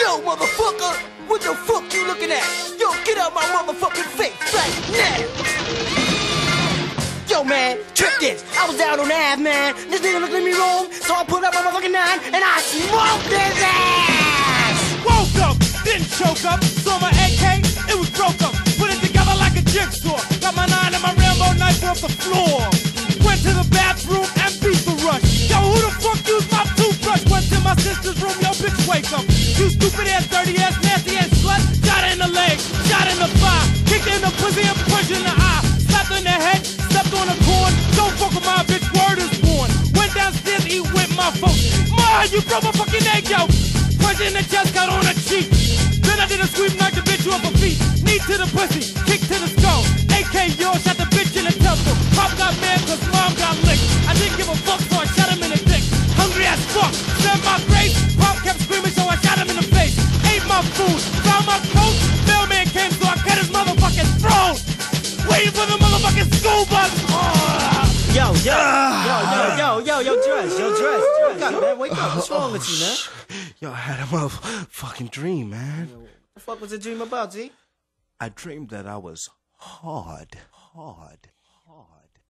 Yo, motherfucker, what the fuck you looking at? Yo, get out my motherfucking face right now. Yo, man, trip this. I was down on Ave, man. This nigga looked at me wrong, so I put up my motherfucking nine and I smoked his ass. Woke up, didn't choke up. Saw my AK, it was broke up. Put it together like a jigsaw. Got my nine and my Rambo knife off the floor. Stupid ass, dirty ass, nasty ass slut. Shot in the leg, shot in the thigh. Kicked in the pussy and punched in the eye. Slapped in the head, stepped on a corn. Don't fuck with my bitch, word is born. Went downstairs, eat with my folks. Ma, you broke my fucking egg, yo. Punch in the chest, got on her cheek. Then I did a sweep, knocked the bitch off her feet. Knee to the pussy, yo, yo, yo, Dres, yo, Dres. Man, wake up. What's wrong oh, with you, oh, man? Yo, I had a motherfucking dream, man. What the fuck was the dream about, Z? I dreamed that I was hard, hard, hard.